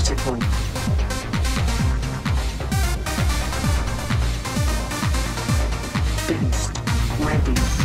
Critical. Boost ready.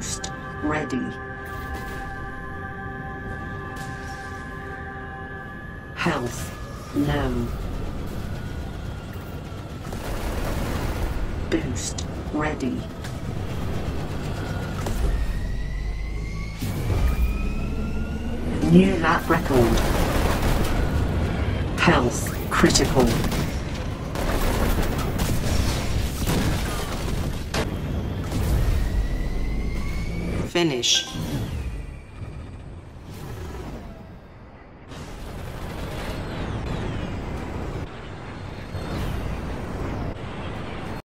boost ready. Health low. Boost Ready. New lap record. Health. Critical. Finish.